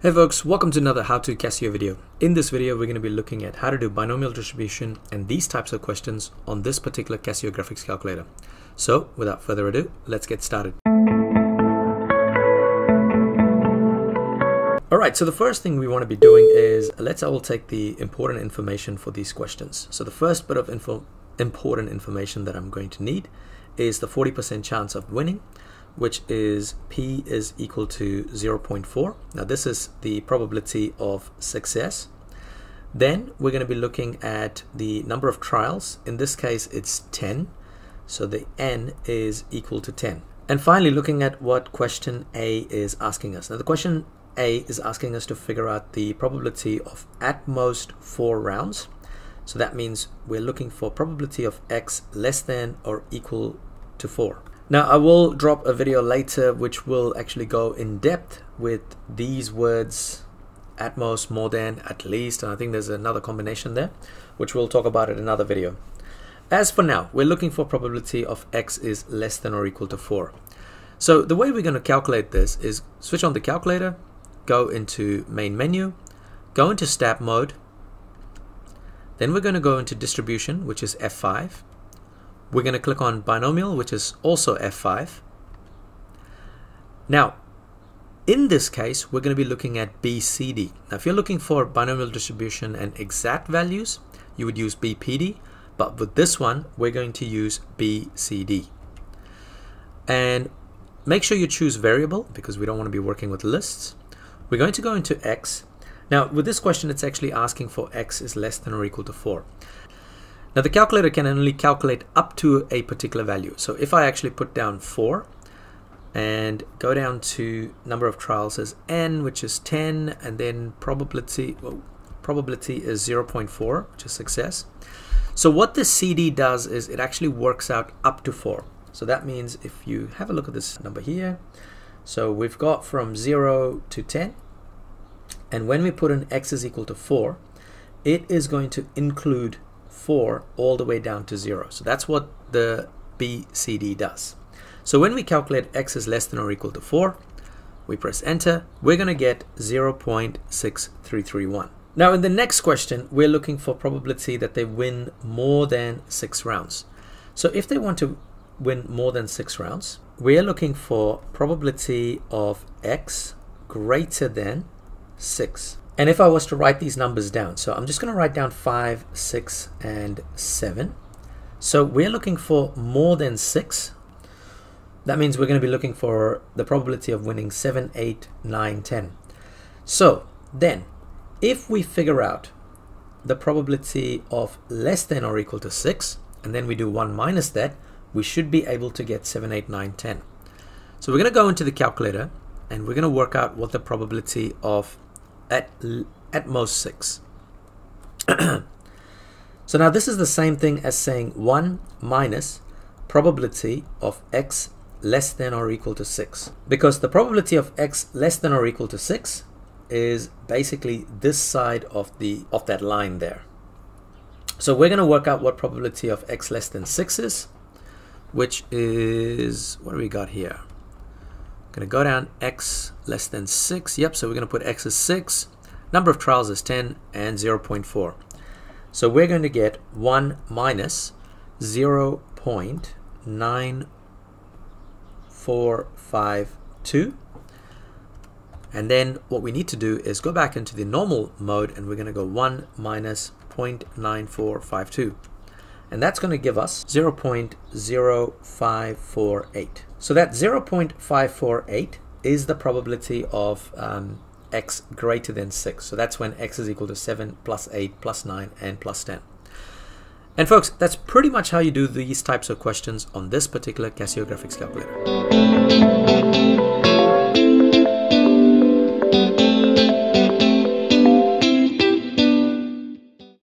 Hey folks, welcome to another How to Casio video. In this video, we're going to be looking at how to do binomial distribution and these types of questions on this particular Casio graphics calculator. So without further ado, let's get started. Alright, so the first thing we want to be doing is let's all take the important information for these questions. So the first bit of info important information that I'm going to need is the 40% chance of winning which is p is equal to 0.4. Now this is the probability of success. Then we're going to be looking at the number of trials. In this case, it's 10. So the n is equal to 10. And finally, looking at what question A is asking us. Now the question A is asking us to figure out the probability of at most four rounds. So that means we're looking for probability of x less than or equal to 4. Now I will drop a video later which will actually go in depth with these words at most, more than, at least, and I think there's another combination there which we'll talk about in another video. As for now, we're looking for probability of x is less than or equal to 4. So the way we're going to calculate this is switch on the calculator, go into main menu, go into stat mode, then we're going to go into distribution which is F5 we're going to click on binomial, which is also F5. Now, in this case, we're going to be looking at BCD. Now, if you're looking for binomial distribution and exact values, you would use BPD, but with this one, we're going to use BCD. And make sure you choose variable because we don't want to be working with lists. We're going to go into X. Now, with this question, it's actually asking for X is less than or equal to 4. Now the calculator can only calculate up to a particular value. So if I actually put down 4 and go down to number of trials as n, which is 10, and then probability, well, probability is 0.4, which is success. So what this BCD does is it actually works out up to 4. So that means if you have a look at this number here, so we've got from 0 to 10, and when we put in x is equal to 4, it is going to include 4 all the way down to 0. So that's what the BCD does. So when we calculate x is less than or equal to 4, we press enter, we're going to get 0.6331. Now in the next question, we're looking for probability that they win more than 6 rounds. So if they want to win more than 6 rounds, we're looking for probability of x greater than 6. And if I was to write these numbers down, so I'm just going to write down 5, 6, and 7. So we're looking for more than 6. That means we're going to be looking for the probability of winning 7, 8, 9, 10. So then, if we figure out the probability of less than or equal to 6, and then we do 1 minus that, we should be able to get 7, 8, 9, 10. So we're going to go into the calculator, and we're going to work out what the probability of at, at most 6. so now this is the same thing as saying 1 minus probability of x less than or equal to 6. Because the probability of x less than or equal to 6 is basically this side of the of that line there. So we're going to work out what probability of x less than 6 is, which is, what do we got here? Going to go down x less than 6. Yep, so we're going to put x as 6. Number of trials is 10 and 0.4. So we're going to get 1 minus 0 0.9452. And then what we need to do is go back into the normal mode and we're going to go 1 minus 0.9452 and that's going to give us 0.0548. So that 0.548 is the probability of um, x greater than 6. So that's when x is equal to 7 plus 8 plus 9 and plus 10. And folks, that's pretty much how you do these types of questions on this particular Casio graphics calculator.